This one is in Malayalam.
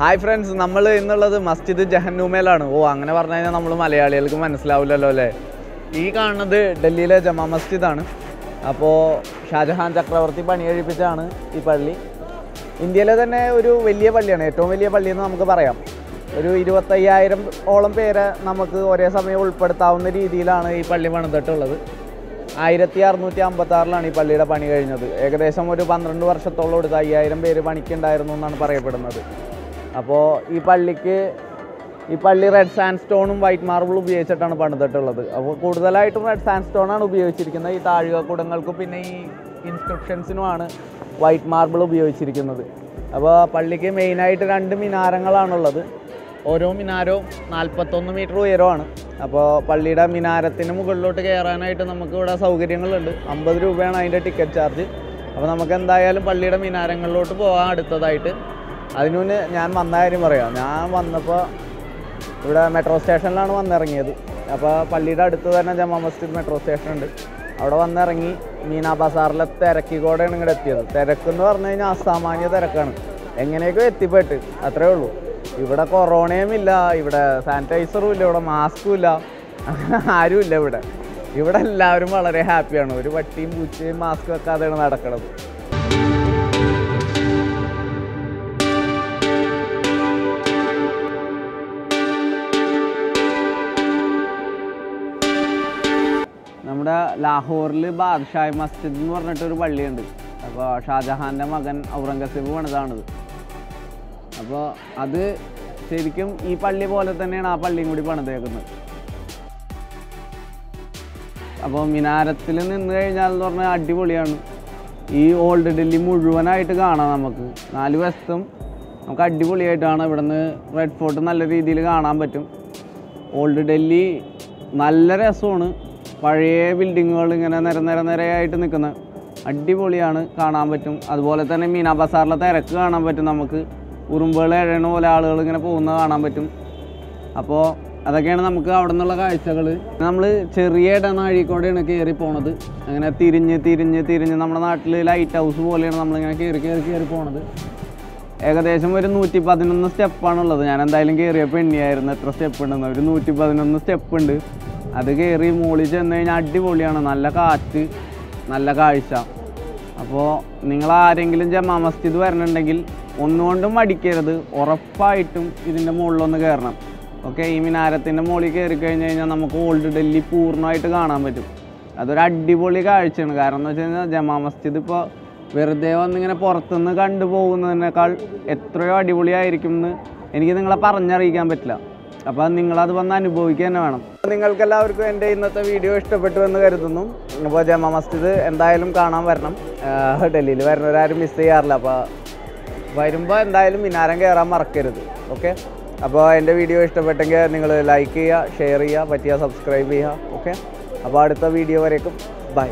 ഹായ് ഫ്രണ്ട്സ് നമ്മൾ ഇന്നുള്ളത് മസ്ജിദ് ജഹന്നൂമേലാണ്. ഓ അങ്ങനെ പറഞ്ഞു കഴിഞ്ഞാൽ നമ്മൾ മലയാളികൾക്ക് മനസ്സിലാവില്ലല്ലോ അല്ലേ? ഈ കാണുന്നത് ഡൽഹിയിലെ ജമാ മസ്ജിദാണ്. അപ്പോൾ ഷാജഹാൻ ചക്രവർത്തി പണി കഴിപ്പിച്ചാണ് ഈ പള്ളി. ഇന്ത്യയിലെ തന്നെ ഒരു വലിയ പള്ളിയാണ്. ഏറ്റവും വലിയ പള്ളി എന്ന് നമുക്ക് പറയാം. ഒരു ഇരുപത്തയ്യായിരം ഓളം പേരെ നമുക്ക് ഒരേ സമയം ഉൾപ്പെടുത്താവുന്ന രീതിയിലാണ് ഈ പള്ളി പണിതിട്ടുള്ളത്. ആയിരത്തി അറുന്നൂറ്റി അമ്പത്തി ആറിലാണ് ഈ പള്ളിയുടെ പണി കഴിഞ്ഞത്. ഏകദേശം ഒരു പന്ത്രണ്ട് വർഷത്തോളം എടുത്ത് അയ്യായിരം പേര് പണിക്കുണ്ടായിരുന്നു എന്നാണ് പറയപ്പെടുന്നത്. അപ്പോൾ ഈ പള്ളിക്ക് ഈ പള്ളി റെഡ് സാൻഡ് സ്റ്റോണും വൈറ്റ് മാർബിളും ഉപയോഗിച്ചിട്ടാണ് പണിതിട്ടുള്ളത്. അപ്പോൾ കൂടുതലായിട്ടും റെഡ് സാൻഡ് സ്റ്റോണാണ് ഉപയോഗിച്ചിരിക്കുന്നത്. ഈ താഴികക്കുടങ്ങൾക്കും പിന്നെ ഈ ഇൻസ്ക്രിപ്ഷൻസിനുമാണ് വൈറ്റ് മാർബിൾ ഉപയോഗിച്ചിരിക്കുന്നത്. അപ്പോൾ പള്ളിക്ക് മെയിനായിട്ട് രണ്ട് മിനാരങ്ങളാണുള്ളത്. ഓരോ മിനാരവും നാൽപ്പത്തൊന്ന് മീറ്റർ ഉയരമാണ്. അപ്പോൾ പള്ളിയുടെ മിനാരത്തിന് മുകളിലോട്ട് കയറാനായിട്ട് നമുക്ക് ഇവിടെ സൗകര്യങ്ങളുണ്ട്. അമ്പത് രൂപയാണ് അതിന്റെ ടിക്കറ്റ് ചാർജ് അപ്പോൾ നമുക്ക് എന്തായാലും പള്ളിയുടെ മിനാരങ്ങളിലോട്ട് പോകാൻ അടുത്തതായിട്ട്. അതിനു മുന്നേ ഞാൻ വന്ന കാര്യം പറയാം. ഞാൻ വന്നപ്പോൾ ഇവിടെ മെട്രോ സ്റ്റേഷനിലാണ് വന്നിറങ്ങിയത്. അപ്പോൾ പള്ളിയുടെ അടുത്ത് തന്നെ ജമാ മസ്ജിദ് മെട്രോ സ്റ്റേഷൻ ഉണ്ട്. അവിടെ വന്നിറങ്ങി മീനാ ബസാറിലെ തിരക്കിക്കോടെയാണ് ഇങ്ങോട്ട് എത്തിയത്. തിരക്കെന്ന് പറഞ്ഞു കഴിഞ്ഞാൽ അസാമാന്യ തിരക്കാണ്. എങ്ങനെയൊക്കെ എത്തിപ്പെട്ട്. അത്രേ ഉള്ളൂ. ഇവിടെ കൊറോണയും ഇല്ല ഇവിടെ സാനിറ്റൈസറും ഇല്ല ഇവിടെ മാസ്കും ഇല്ല. ആരും ഇല്ല ഇവിടെ. ഇവിടെ എല്ലാവരും വളരെ ഹാപ്പിയാണ് ഒരു പട്ടിയും പൂച്ചയും മാസ്ക് വെക്കാതെയാണ് നടക്കുന്നത് നമ്മുടെ ലാഹോറിൽ ബാദ്ഷായ് മസ്ജിദ് എന്ന് പറഞ്ഞിട്ടൊരു പള്ളിയുണ്ട്. അപ്പോൾ ഷാജഹാന്റെ മകൻ ഔറംഗസീബ് പണിതാണിത്. അപ്പോൾ അത് ശരിക്കും ഈ പള്ളി പോലെ തന്നെയാണ് ആ പള്ളിയും കൂടി പണിതേക്കുന്നത്. അപ്പോൾ മിനാരത്തിൽ നിന്ന് കഴിഞ്ഞാൽ എന്ന് പറഞ്ഞാൽ അടിപൊളിയാണ്. ഈ ഓൾഡ് ഡൽഹി മുഴുവനായിട്ട് കാണാം നമുക്ക്. നാല് വശത്തും നമുക്ക് അടിപൊളിയായിട്ടാണ് ഇവിടുന്ന് റെഡ് ഫോർട്ട് നല്ല രീതിയിൽ കാണാൻ പറ്റും. ഓൾഡ് ഡൽഹി നല്ല രസമാണ്. പഴയ ബിൽഡിങ്ങുകൾ ഇങ്ങനെ നിര നിര നിരയായിട്ട് നിൽക്കുന്ന. അടിപൊളിയാണ് കാണാൻ പറ്റും. അതുപോലെ തന്നെ മീനാ ബസാറിലെ തിരക്ക് കാണാൻ പറ്റും നമുക്ക്. ഉറുമ്പുകൾ എഴയണ പോലെ ആളുകൾ ഇങ്ങനെ പോകുന്നത് കാണാൻ പറ്റും. അപ്പോൾ അതൊക്കെയാണ് നമുക്ക് അവിടെ നിന്നുള്ള കാഴ്ചകൾ നമ്മൾ ചെറിയ ഇടനാഴിക്കൂടെയാണ് കയറി പോണത്. അങ്ങനെ തിരിഞ്ഞ് തിരിഞ്ഞ് തിരിഞ്ഞ് നമ്മുടെ നാട്ടിൽ ലൈറ്റ് ഹൗസ് പോലെയാണ് നമ്മളിങ്ങനെ കയറി കയറി കയറി പോണത്. ഏകദേശം ഒരു നൂറ്റി പതിനൊന്ന് സ്റ്റെപ്പാണുള്ളത്. ഞാൻ എന്തായാലും കയറിയപ്പോൾ എണ്ണിയായിരുന്നു എത്ര സ്റ്റെപ്പ് ഉണ്ടെന്ന് ഒരു നൂറ്റി പതിനൊന്ന് സ്റ്റെപ്പ് ഉണ്ട് അത് കയറി മുകളിൽ ചെന്ന് കഴിഞ്ഞാൽ അടിപൊളിയാണ്. നല്ല കാറ്റ് നല്ല കാഴ്ച. അപ്പോൾ നിങ്ങൾ ആരെങ്കിലും ജമാ മസ്ജിദ് വരണുണ്ടെങ്കിൽ ഒന്നുകൊണ്ടും മടിക്കരുത്. ഉറപ്പായിട്ടും ഇതിന്റെ മുകളിലൊന്ന് കയറണം ഓക്കെ? ഈ മിനാരത്തിന്റെ മുകളിൽ കയറി കഴിഞ്ഞ് കഴിഞ്ഞാൽ നമുക്ക് ഓൾഡ് ഡൽഹി പൂർണമായിട്ട് കാണാൻ പറ്റും. അതൊരു അടിപൊളി കാഴ്ചയാണ്. കാരണം എന്ന് വെച്ച് കഴിഞ്ഞാൽ ജമാ മസ്ജിദ് ഇപ്പോൾ വെറുതെ വന്നിങ്ങനെ പുറത്തുനിന്ന് കണ്ടുപോകുന്നതിനേക്കാൾ എത്രയോ അടിപൊളിയായിരിക്കും എന്ന് എനിക്ക് നിങ്ങളെ പറഞ്ഞറിയിക്കാൻ പറ്റില്ല. അപ്പോൾ നിങ്ങളത് വന്ന് അനുഭവിക്കുക തന്നെ വേണം. നിങ്ങൾക്കെല്ലാവർക്കും എന്റെ ഇന്നത്തെ വീഡിയോ ഇഷ്ടപ്പെട്ടു എന്ന് കരുതുന്നു. അപ്പോൾ ജമാ മസ്ജിദ് എന്തായാലും കാണാൻ വരണം. ഡൽഹിയിൽ വരുന്നവരാരും മിസ് ചെയ്യാറില്ല. അപ്പോൾ വരുമ്പോൾ എന്തായാലും മിനാരം കയറാൻ മറക്കരുത്. ഓക്കെ അപ്പോൾ എന്റെ വീഡിയോ ഇഷ്ടപ്പെട്ടെങ്കിൽ നിങ്ങൾ ലൈക്ക് ചെയ്യുക ഷെയർ ചെയ്യുക പറ്റിയ സബ്സ്ക്രൈബ് ചെയ്യുക. ഓക്കെ അപ്പോൾ അടുത്ത വീഡിയോ വരേക്കും. ബൈ